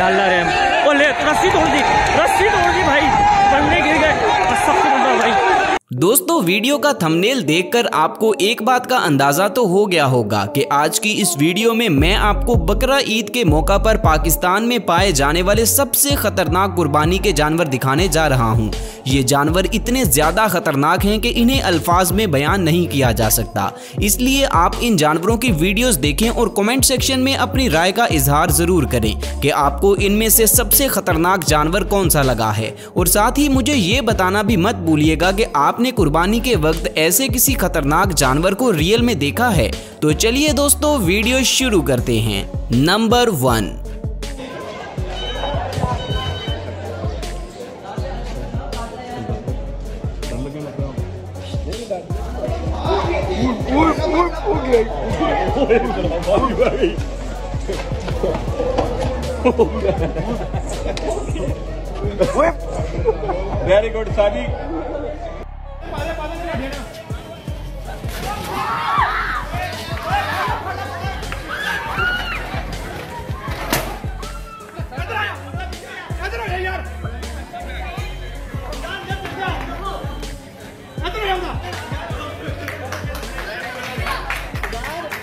अल्लाह रहम ले रस्सी तोड़ दी रस्सी तोड़ दी भाई बंदे गिर गए भाई दोस्तों, वीडियो का थंबनेल देखकर आपको एक बात का अंदाज़ा तो हो गया होगा कि आज की इस वीडियो में मैं आपको बकरा ईद के मौका पर पाकिस्तान में पाए जाने वाले सबसे खतरनाक कुर्बानी के जानवर दिखाने जा रहा हूँ। ये जानवर इतने ज़्यादा खतरनाक हैं कि इन्हें अल्फाज में बयान नहीं किया जा सकता। इसलिए आप इन जानवरों की वीडियोस देखें और कमेंट सेक्शन में अपनी राय का इजहार ज़रूर करें कि आपको इनमें से सबसे खतरनाक जानवर कौन सा लगा है। और साथ ही मुझे ये बताना भी मत भूलिएगा कि आपने कुर्बानी के वक्त ऐसे किसी खतरनाक जानवर को रियल में देखा है। तो चलिए दोस्तों, वीडियो शुरू करते हैं। Number one. Very good Saji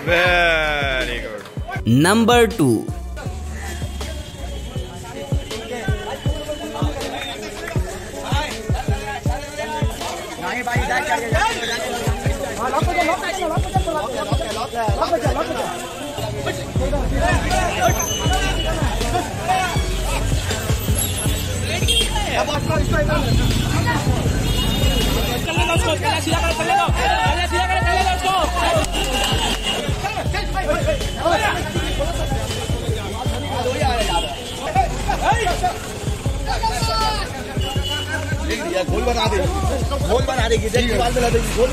Very good. Number two. गोल बना दे गोल बना देगी देख पे देगी गोल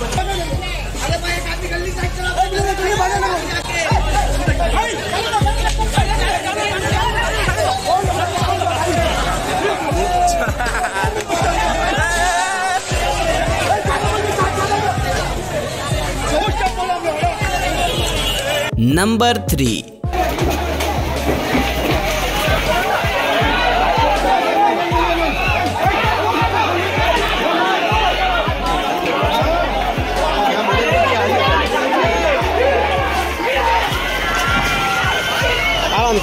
नंबर थ्री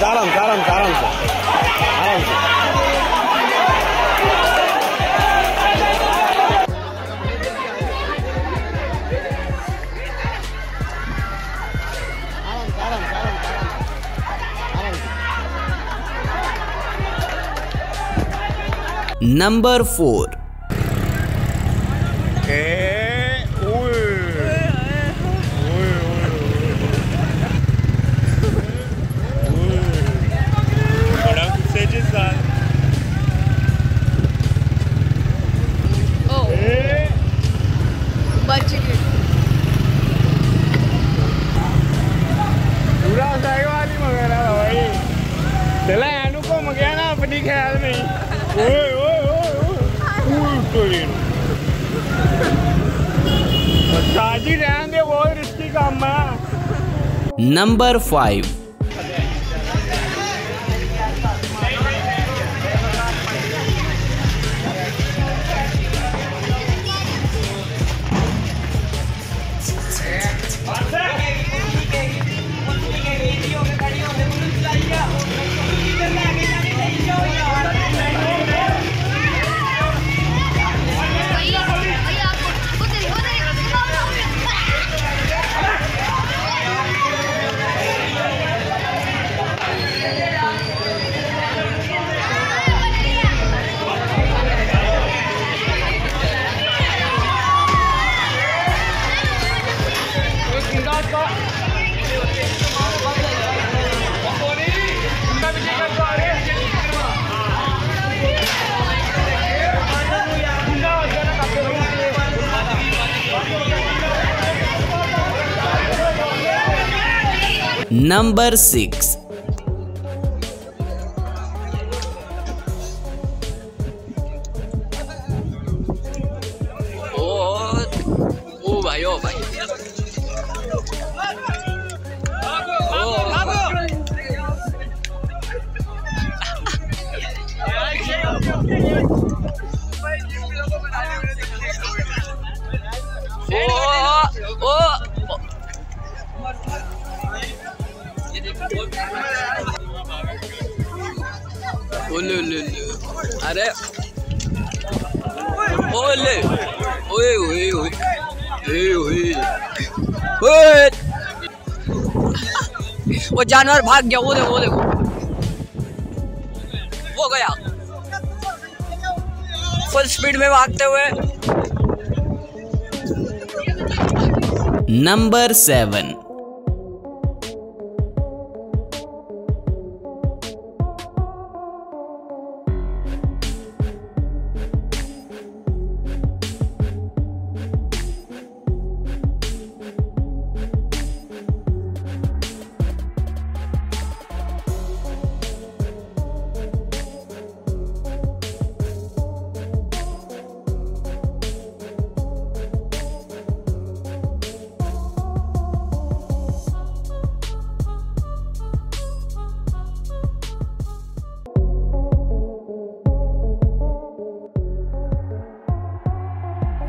से आराम से आराम से आराम से आराम से Number 4 साजी रहने बहुत रिस्की काम है नंबर फाइव Number 6 ओले ओले अरे ओले ओए ओए ओए ओए ओए वो जानवर भाग गया, वो देखो वो देखो। वो गया। फुल स्पीड में भागते हुए। नंबर सेवन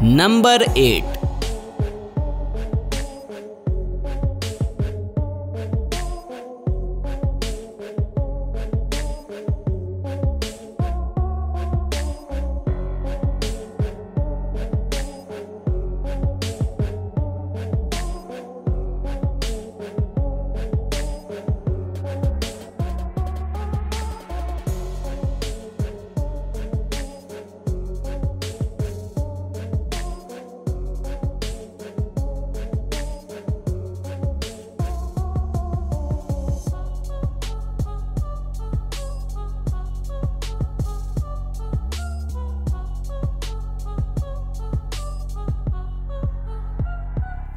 नंबर एट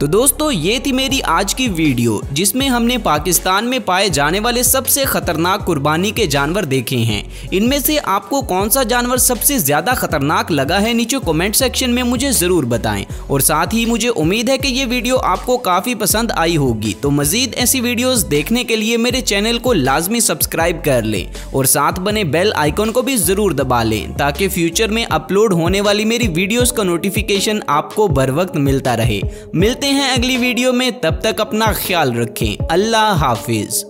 तो दोस्तों, ये थी मेरी आज की वीडियो, जिसमें हमने पाकिस्तान में पाए जाने वाले सबसे खतरनाक कुर्बानी के जानवर देखे हैं। इनमें से आपको कौन सा जानवर सबसे ज़्यादा खतरनाक लगा है, नीचे कमेंट सेक्शन में मुझे ज़रूर बताएँ। और साथ ही मुझे उम्मीद है कि ये वीडियो आपको काफ़ी पसंद आई होगी। तो मज़ीद ऐसी वीडियोज़ देखने के लिए मेरे चैनल को लाजमी सब्सक्राइब कर लें और साथ बने बेल आइकन को भी ज़रूर दबा लें, ताकि फ्यूचर में अपलोड होने वाली मेरी वीडियोज़ का नोटिफिकेशन आपको बर वक्त मिलता रहे। मिलते हैं अगली वीडियो में तब तक अपना ख्याल रखें। अल्लाह हाफिज़।